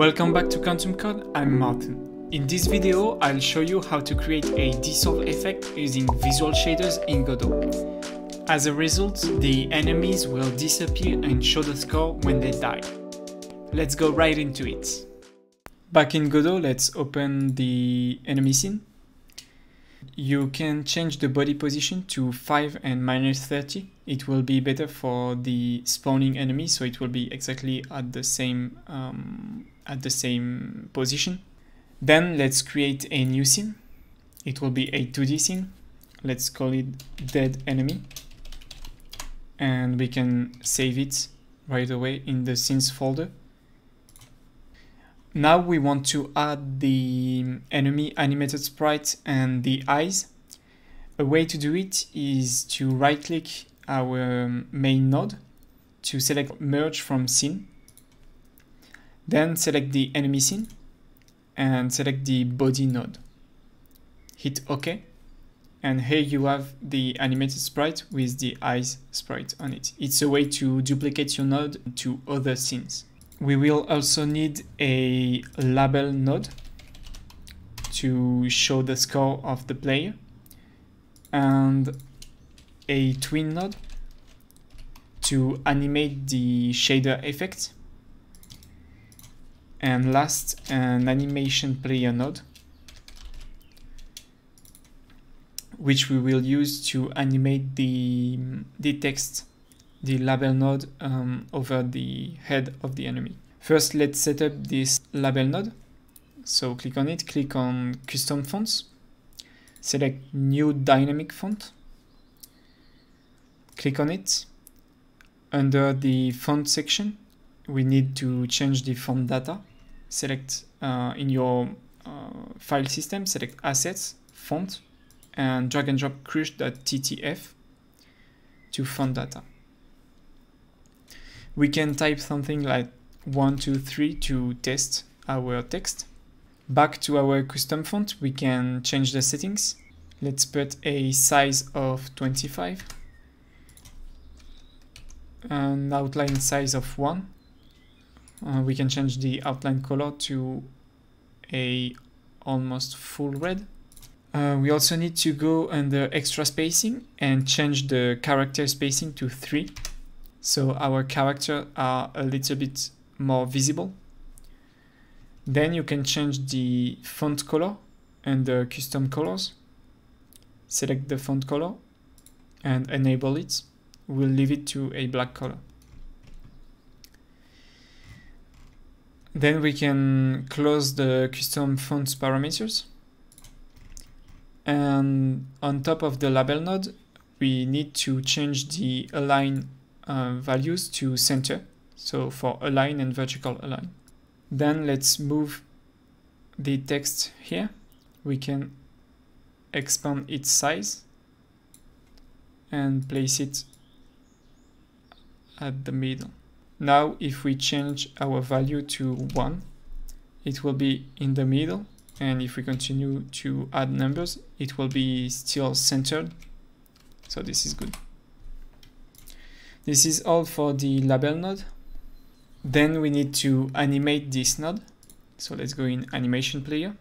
Welcome back to Quantum Code, I'm Martin. In this video, I'll show you how to create a dissolve effect using visual shaders in Godot. As a result, the enemies will disappear and show the score when they die. Let's go right into it. Back in Godot, let's open the enemy scene. You can change the body position to 5 and minus 30. It will be better for the spawning enemy, so it will be exactly at the same um, at the same position. Then let's create a new scene. It will be a 2D scene. Let's call it dead enemy. And we can save it right away in the scenes folder. Now we want to add the enemy animated sprite and the eyes. A way to do it is to right click our main node to select merge from scene. Then select the enemy scene and select the body node. Hit OK. And here you have the animated sprite with the eyes sprite on it. It's a way to duplicate your node to other scenes. We will also need a label node to show the score of the player and a tween node to animate the shader effect. And last an animation player node which we will use to animate the, the text the label node um, over the head of the enemy. First, let's set up this label node. So click on it, click on custom fonts, select new dynamic font, click on it. Under the font section, we need to change the font data. Select uh, in your uh, file system, select assets, font, and drag and drop crush.ttf to font data we can type something like 1, 2, 3 to test our text. Back to our custom font, we can change the settings. Let's put a size of 25. An outline size of 1. Uh, we can change the outline color to a almost full red. Uh, we also need to go under extra spacing and change the character spacing to 3 so our character are a little bit more visible. Then you can change the font color and the custom colors. Select the font color and enable it. We'll leave it to a black color. Then we can close the custom fonts parameters. And on top of the label node, we need to change the align uh, values to center. So for align and vertical align. Then let's move the text here. We can expand its size and place it at the middle. Now if we change our value to 1, it will be in the middle and if we continue to add numbers, it will be still centered. So this is good. This is all for the label node. Then we need to animate this node. So let's go in animation player,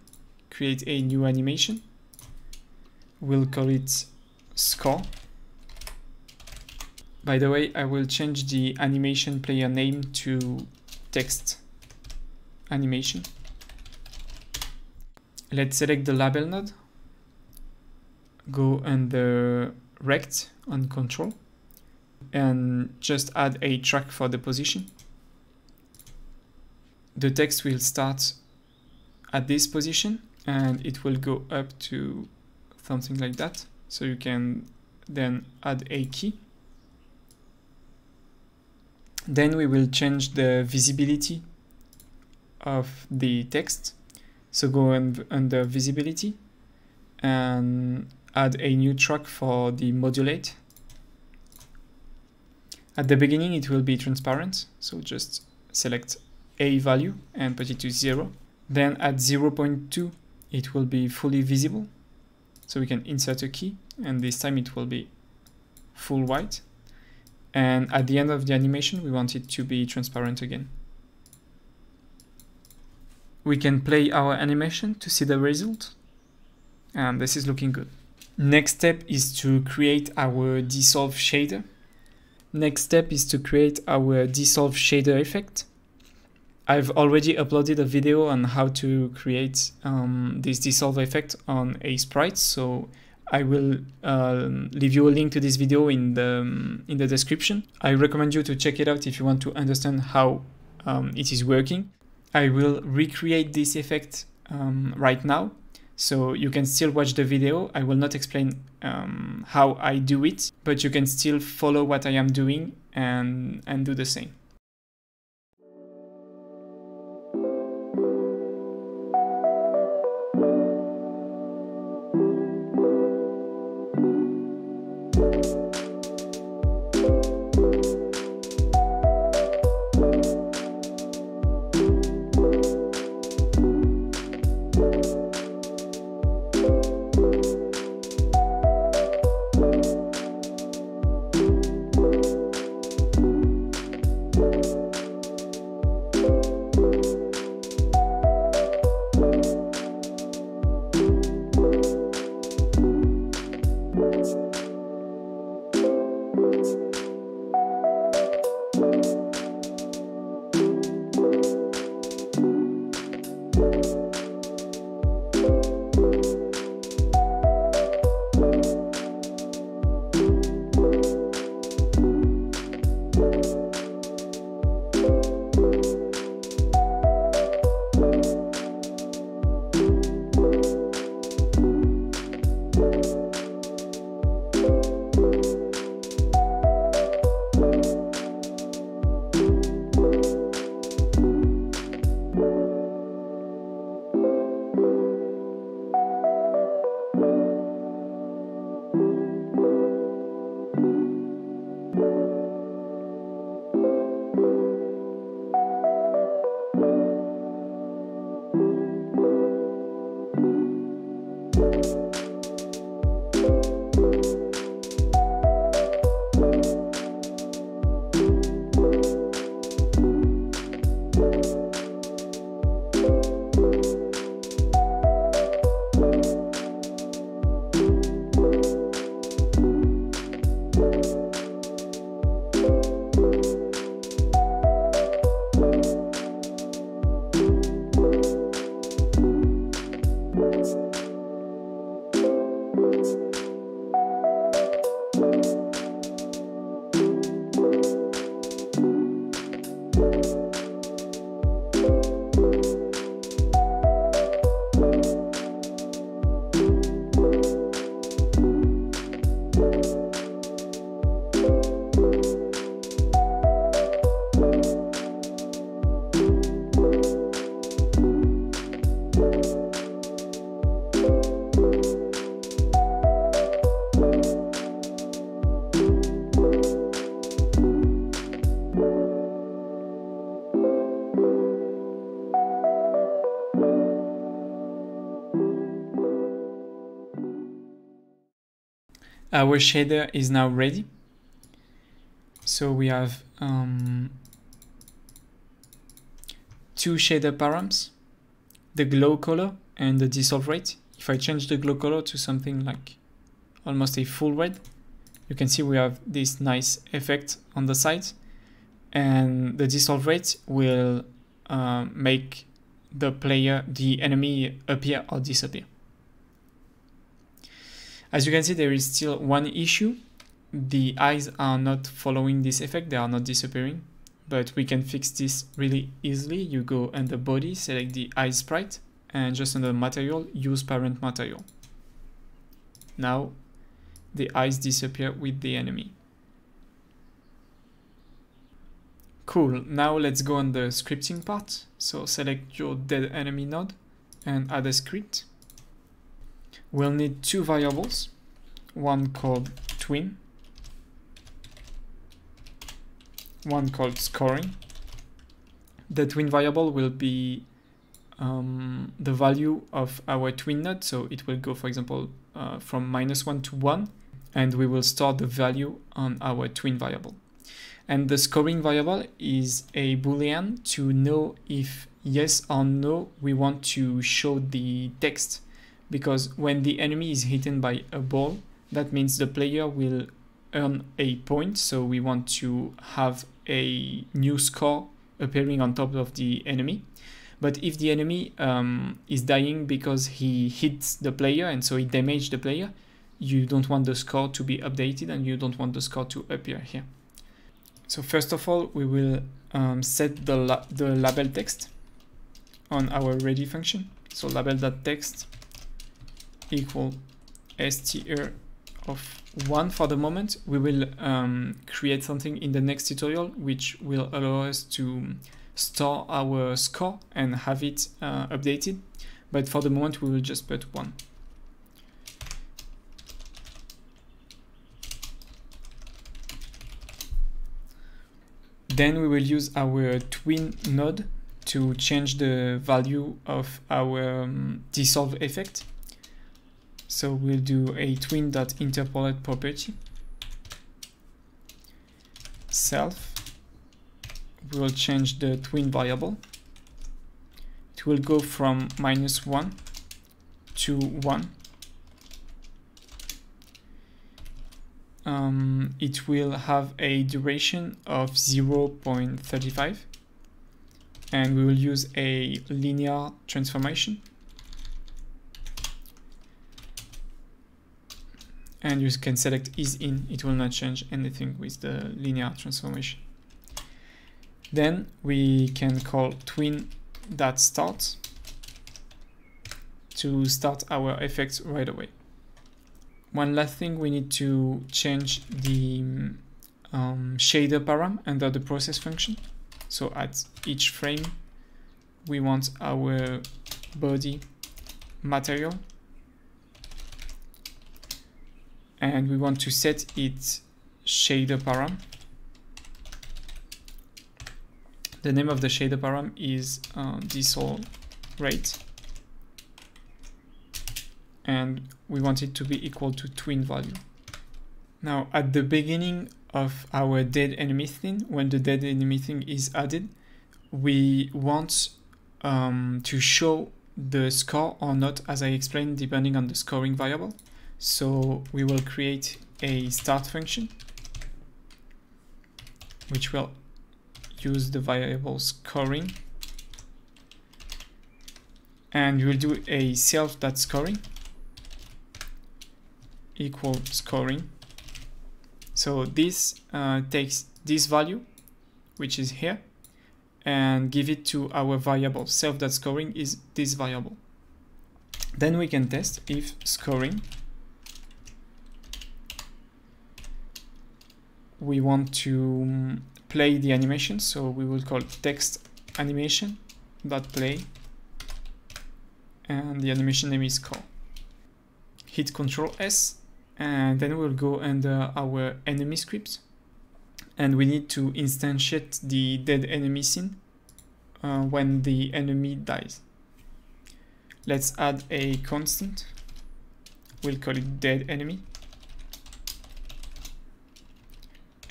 create a new animation. We'll call it score. By the way, I will change the animation player name to text animation. Let's select the label node. Go under rect on control and just add a track for the position. The text will start at this position and it will go up to something like that. So you can then add a key. Then we will change the visibility of the text. So go under visibility and add a new track for the modulate at the beginning, it will be transparent. So just select a value and put it to zero. Then at 0.2, it will be fully visible. So we can insert a key and this time it will be full white. And at the end of the animation, we want it to be transparent again. we can play our animation to see the result. And this is looking good. Next step is to create our dissolve shader. Next step is to create our dissolve shader effect. I've already uploaded a video on how to create um, this dissolve effect on a sprite, so I will uh, leave you a link to this video in the um, in the description. I recommend you to check it out if you want to understand how um, it is working. I will recreate this effect um, right now, so you can still watch the video. I will not explain um, how I do it, but you can still follow what I am doing and and do the same. Our shader is now ready. So we have um, two shader params, the glow color and the dissolve rate. If I change the glow color to something like almost a full red, you can see we have this nice effect on the side and the dissolve rate will uh, make the player, the enemy appear or disappear. As you can see, there is still one issue. The eyes are not following this effect, they are not disappearing. But we can fix this really easily. You go under body, select the eye sprite, and just under material, use parent material. Now, the eyes disappear with the enemy. Cool, now let's go on the scripting part. So select your dead enemy node and add a script we'll need two variables, one called tween, one called scoring. The tween variable will be um, the value of our tween node, so it will go, for example, uh, from minus 1 to 1, and we will store the value on our tween variable. And the scoring variable is a boolean to know if yes or no we want to show the text because when the enemy is hit by a ball that means the player will earn a point so we want to have a new score appearing on top of the enemy. But if the enemy um, is dying because he hits the player and so he damaged the player you don't want the score to be updated and you don't want the score to appear here. So first of all we will um, set the, la the label text on our ready function. So label.text equal str of one for the moment. We will um, create something in the next tutorial which will allow us to store our score and have it uh, updated. But for the moment, we will just put one. Then we will use our tween node to change the value of our um, dissolve effect. So we'll do a tween.interpolate property. Self. We will change the tween variable. It will go from minus 1 to 1. Um, it will have a duration of 0.35 and we will use a linear transformation and you can select is in it will not change anything with the linear transformation. Then we can call tween that start to start our effects right away. One last thing we need to change the um, shader param under the process function. So at each frame we want our body material and we want to set its shader param. The name of the shader param is uh, dissolve rate and we want it to be equal to tween value. Now at the beginning of our dead enemy thing, when the dead enemy thing is added, we want um, to show the score or not as I explained depending on the scoring variable. So we will create a start function, which will use the variable scoring. And we'll do a self.scoring equal scoring. So this uh, takes this value, which is here, and give it to our variable. Self.scoring is this variable. Then we can test if scoring we want to um, play the animation so we will call text animation dot play. And the animation name is call. Hit control s and then we'll go under our enemy script. And we need to instantiate the dead enemy scene uh, when the enemy dies. Let's add a constant. We'll call it dead enemy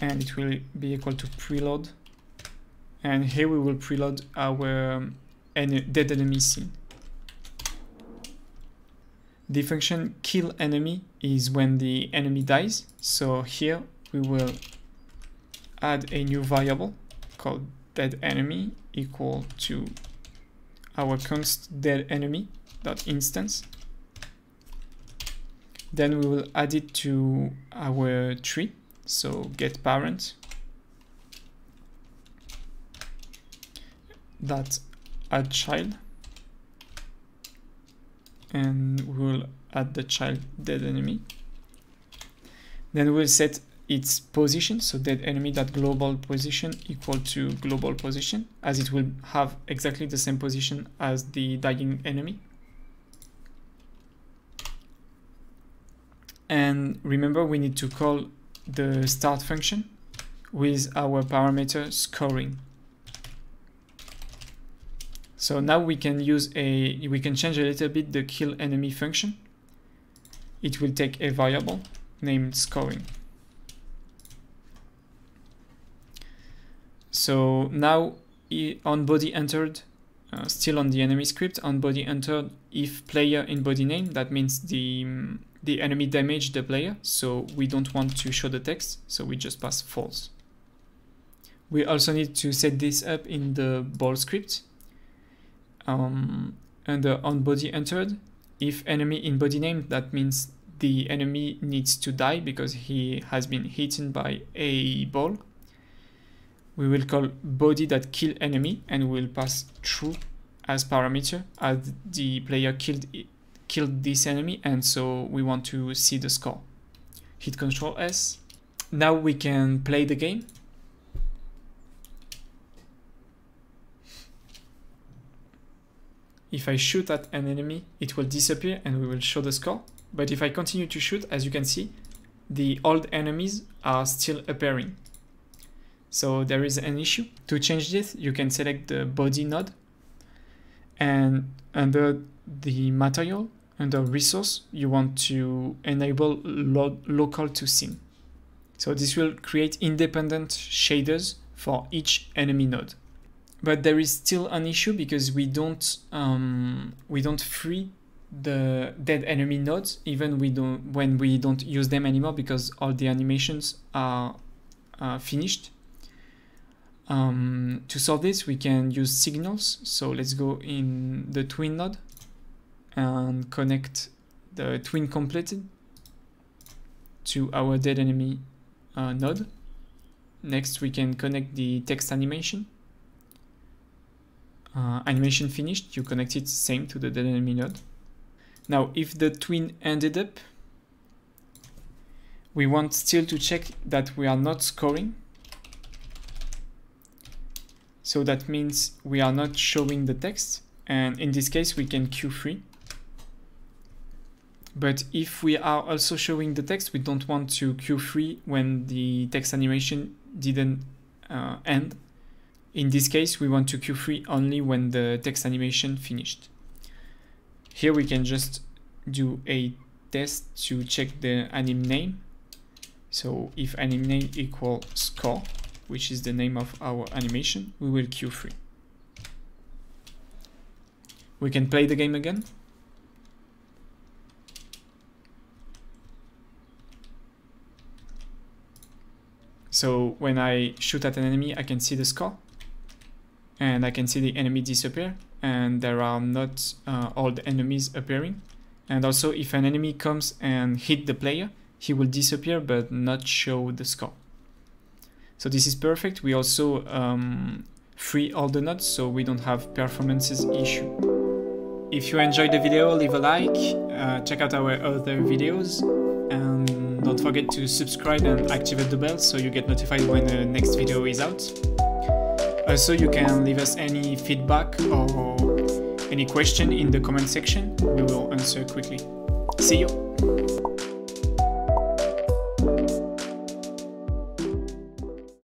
and it will be equal to preload. And here we will preload our um, dead enemy scene. The function kill enemy is when the enemy dies. So here we will add a new variable called dead enemy equal to our const dead enemy dot instance. Then we will add it to our tree so get parent. That add child. And we'll add the child dead enemy. Then we'll set its position. So dead enemy that global position equal to global position as it will have exactly the same position as the dying enemy. And remember we need to call the start function with our parameter scoring. So now we can use a, we can change a little bit the kill enemy function. It will take a variable named scoring. So now on body entered, uh, still on the enemy script on body entered if player in body name that means the um, the enemy damaged the player so we don't want to show the text so we just pass false. We also need to set this up in the ball script um, under on body entered. If enemy in body name that means the enemy needs to die because he has been hit by a ball. We will call body that kill enemy and we'll pass true as parameter as the player killed killed this enemy and so we want to see the score. Hit control s. Now we can play the game. If I shoot at an enemy it will disappear and we will show the score. But if I continue to shoot as you can see the old enemies are still appearing. So there is an issue. To change this, you can select the body node. And under the material, under resource, you want to enable lo local to scene. So this will create independent shaders for each enemy node. But there is still an issue because we don't um, we don't free the dead enemy nodes even we don't when we don't use them anymore because all the animations are uh, finished um, to solve this, we can use signals. So let's go in the tween node and connect the tween completed to our dead enemy uh, node. Next, we can connect the text animation. Uh, animation finished, you connect it same to the dead enemy node. Now, if the tween ended up, we want still to check that we are not scoring so that means we are not showing the text. And in this case, we can queue_free. But if we are also showing the text, we don't want to queue_free when the text animation didn't uh, end. In this case, we want to queue_free only when the text animation finished. Here we can just do a test to check the anim name. So if anim name equal score, which is the name of our animation, we will queue_free. We can play the game again. So when I shoot at an enemy, I can see the score and I can see the enemy disappear and there are not uh, all the enemies appearing. And also if an enemy comes and hit the player, he will disappear but not show the score. So this is perfect. We also um, free all the nodes so we don't have performances issue. If you enjoyed the video, leave a like, uh, check out our other videos, and don't forget to subscribe and activate the bell so you get notified when the next video is out. Also, you can leave us any feedback or any question in the comment section. We will answer quickly. See you!